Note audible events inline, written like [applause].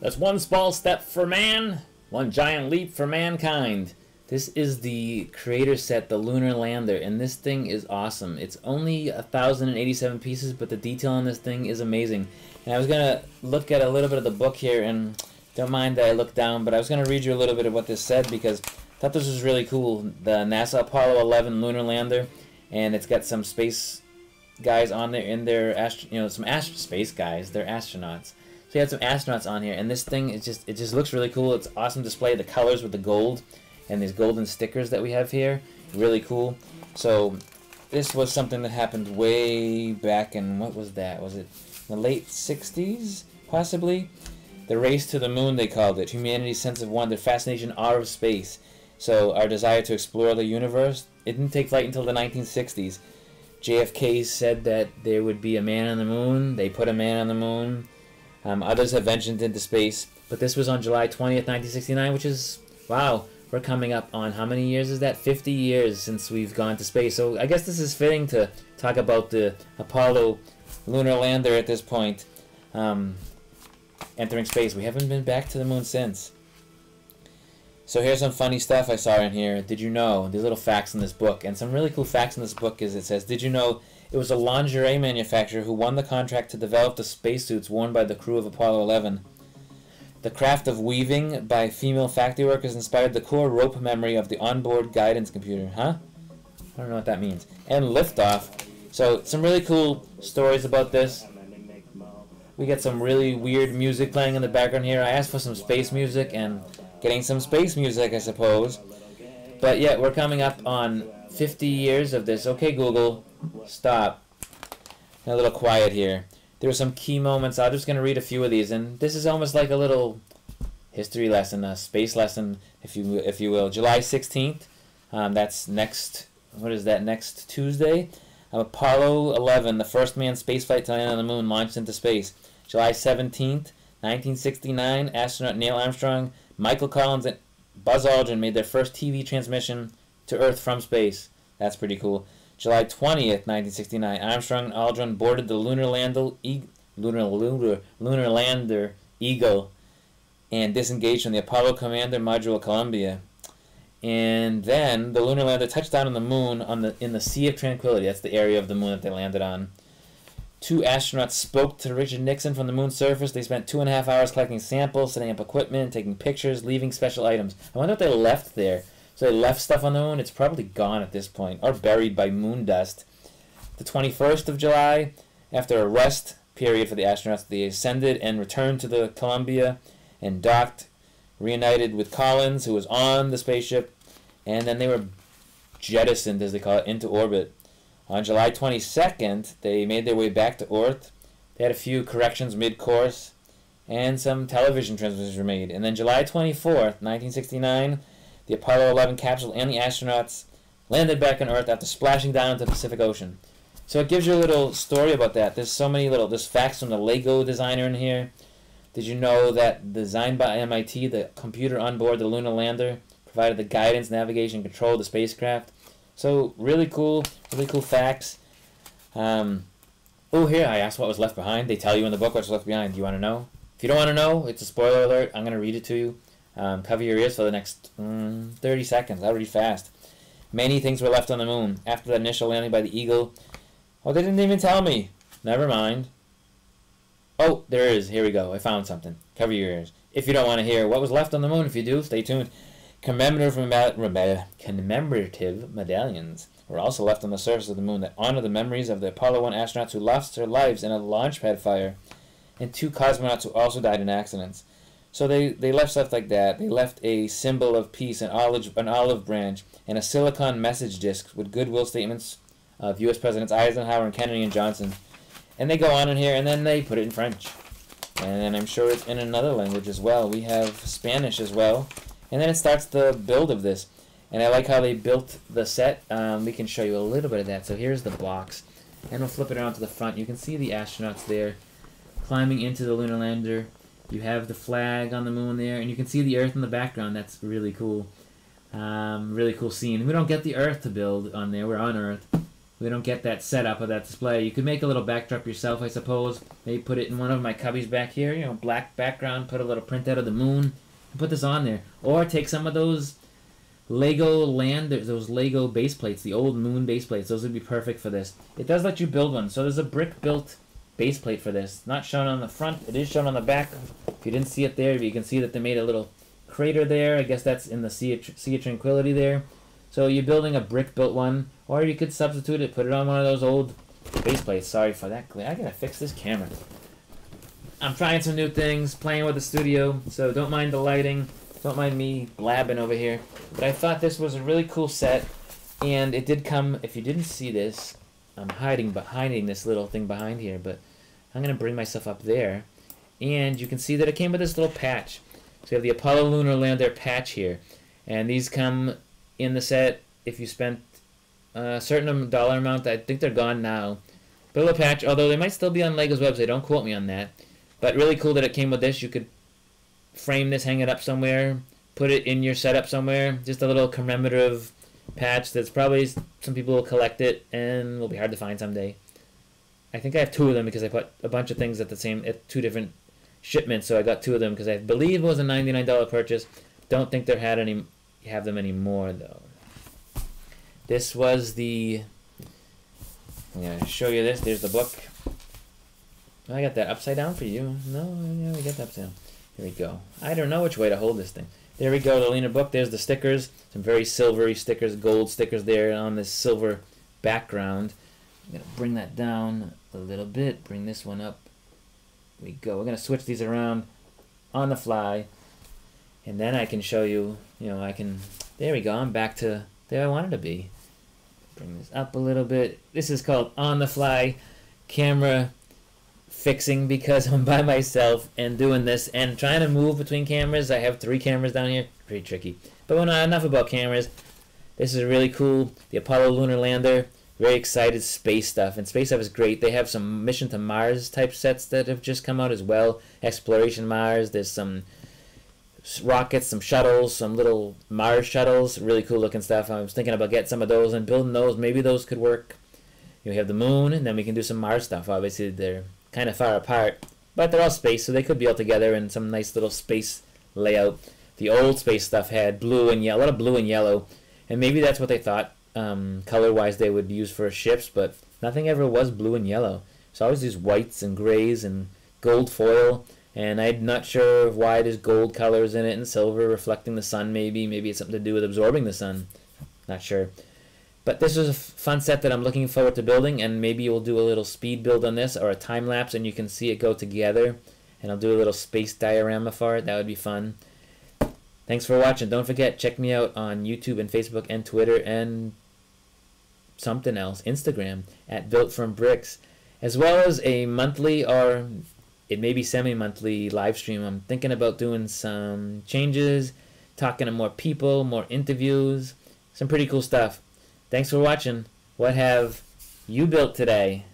That's one small step for man, one giant leap for mankind. This is the creator set, the Lunar Lander, and this thing is awesome. It's only 1,087 pieces, but the detail on this thing is amazing. And I was going to look at a little bit of the book here, and don't mind that I looked down, but I was going to read you a little bit of what this said because I thought this was really cool. The NASA Apollo 11 Lunar Lander, and it's got some space guys on there in their, you know, some space guys. They're astronauts so you had some astronauts on here, and this thing is just it just looks really cool. It's awesome display. The colors with the gold and these golden stickers that we have here, really cool. So this was something that happened way back in what was that? Was it the late '60s, possibly? The race to the moon, they called it. Humanity's sense of wonder, fascination, awe of space. So our desire to explore the universe. It didn't take flight until the 1960s. JFK said that there would be a man on the moon. They put a man on the moon. Um, others have ventured into space, but this was on July 20th, 1969, which is, wow, we're coming up on how many years is that? 50 years since we've gone to space. So I guess this is fitting to talk about the Apollo lunar lander at this point, um, entering space. We haven't been back to the moon since. So here's some funny stuff I saw in here. Did you know? These little facts in this book. And some really cool facts in this book is it says, Did you know it was a lingerie manufacturer who won the contract to develop the spacesuits worn by the crew of Apollo 11? The craft of weaving by female factory workers inspired the core rope memory of the onboard guidance computer. Huh? I don't know what that means. And liftoff. So, some really cool stories about this. We got some really weird music playing in the background here. I asked for some space music and getting some space music, I suppose. But yeah, we're coming up on 50 years of this. Okay, Google, stop. A little quiet here. There were some key moments. I'm just going to read a few of these, and this is almost like a little history lesson, a space lesson, if you if you will. July 16th. Um, that's next. What is that? Next Tuesday. Apollo 11, the first manned spaceflight to land on the moon, launched into space. July 17th, 1969, astronaut Neil Armstrong, Michael Collins, and Buzz Aldrin made their first TV transmission to Earth from space. That's pretty cool. July 20th, 1969, Armstrong and Aldrin boarded the lunar lander, e- lunar, lunar, lunar lander Eagle and disengaged from the Apollo Commander module Columbia. And then the lunar lander touched down on the moon on the in the Sea of Tranquility. That's the area of the moon that they landed on. Two astronauts spoke to Richard Nixon from the moon's surface. They spent two and a half hours collecting samples, setting up equipment, taking pictures, leaving special items. I wonder what they left there. So they left stuff on the moon. It's probably gone at this point, or buried by moon dust. The 21st of July, after a rest period for the astronauts, they ascended and returned to the Columbia and docked, reunited with Collins, who was on the spaceship, and then they were jettisoned, as they call it, into orbit. On July 22nd, they made their way back to Earth. They had a few corrections mid-course, and some television transmissions were made. And then July 24th, 1969, the Apollo 11 capsule and the astronauts landed back on Earth after splashing down into the Pacific Ocean. So it gives you a little story about that. There's so many little, there's facts from the Lego designer in here. Did you know that designed by MIT, the computer on board the lunar lander provided the guidance, navigation, control of the spacecraft? So really cool, really cool facts. Um, oh, here I asked what was left behind. They tell you in the book what's left behind. Do you want to know? If you don't want to know, it's a spoiler alert. I'm going to read it to you. Um, cover your ears for the next mm, 30 seconds. I'll read fast. Many things were left on the moon after the initial landing by the Eagle. Oh, they didn't even tell me. Never mind. Oh, there is. Here we go. I found something. Cover your ears. If you don't want to hear what was left on the moon, if you do, stay tuned. Commemorative, commemorative medallions were also left on the surface of the moon that honor the memories of the Apollo 1 astronauts who lost their lives in a launch pad fire and two cosmonauts who also died in accidents. So they, they left stuff like that. They left a symbol of peace, an olive, an olive branch, and a silicon message disc with goodwill statements of U.S. Presidents Eisenhower and Kennedy and Johnson. And they go on in here, and then they put it in French. And then I'm sure it's in another language as well. We have Spanish as well. And then it starts the build of this. And I like how they built the set. Um, we can show you a little bit of that. So here's the box. And we'll flip it around to the front. You can see the astronauts there climbing into the lunar lander. You have the flag on the moon there, and you can see the Earth in the background. That's really cool. Um, really cool scene. We don't get the Earth to build on there. We're on Earth. we don't get that setup of that display. You could make a little backdrop yourself, I suppose. Maybe put it in one of my cubbies back here, you know, black background, put a little printout of the moon, and put this on there. Or take some of those Lego land, those Lego base plates, the old moon base plates. Those would be perfect for this. It does let you build one. So there's a brick built base plate for this. Not shown on the front. It is shown on the back. If you didn't see it there, you can see that they made a little crater there. I guess that's in the Sea of, sea of Tranquility there. So you're building a brick built one, or you could substitute it, put it on one of those old base plates. Sorry for that glare. I gotta fix this camera. I'm trying some new things, playing with the studio, so don't mind the lighting. Don't mind me blabbing over here. But I thought this was a really cool set, and it did come, if you didn't see this, I'm hiding behind this little thing behind here, but I'm going to bring myself up there. And you can see that it came with this little patch. So you have the Apollo Lunar Lander patch here. And these come in the set if you spent a certain dollar amount. I think they're gone now. But a patch, although they might still be on Lego's website. Don't quote me on that. But really cool that it came with this. You could frame this, hang it up somewhere, put it in your setup somewhere. Just a little commemorative patch that's probably some people will collect it and will be hard to find someday. I think I have two of them because I put a bunch of things at the same at two different shipments, so I got two of them because I believe it was a ninety nine dollar purchase. Don't think they had any have them anymore though. This was the. I'm gonna show you this. There's the book. I got that upside down for you. No, yeah, we got that upside down. Here we go. I don't know which way to hold this thing. There we go, the Lena book. There's the stickers. Some very silvery stickers, gold stickers there on this silver background. I'm to bring that down a little bit. Bring this one up. we go. We're going to switch these around on the fly. And then I can show you, you know, I can... There we go. I'm back to there I wanted to be. Bring this up a little bit. This is called on the fly camera fixing because [laughs] I'm by myself and doing this and trying to move between cameras. I have three cameras down here. Pretty tricky. But when I, enough about cameras. This is really cool. The Apollo Lunar Lander. Very excited space stuff. And space stuff is great. They have some Mission to Mars type sets that have just come out as well. Exploration Mars. There's some rockets, some shuttles, some little Mars shuttles. Really cool looking stuff. I was thinking about getting some of those and building those. Maybe those could work. You have the moon, and then we can do some Mars stuff. Obviously, they're kind of far apart, but they're all space, so they could be all together in some nice little space layout. The old space stuff had blue and yellow, a lot of blue and yellow, and maybe that's what they thought um, color-wise they would use for ships, but nothing ever was blue and yellow. So I always these whites and grays and gold foil, and I'm not sure why there's gold colors in it and silver reflecting the sun. Maybe maybe it's something to do with absorbing the sun. Not sure. But this is a fun set that I'm looking forward to building, and maybe we'll do a little speed build on this or a time lapse, and you can see it go together. And I'll do a little space diorama for it. That would be fun. Thanks for watching. Don't forget, check me out on YouTube and Facebook and Twitter and something else, Instagram at Built from Bricks, as well as a monthly or it may be semi-monthly live stream. I'm thinking about doing some changes, talking to more people, more interviews, some pretty cool stuff. Thanks for watching. What have you built today?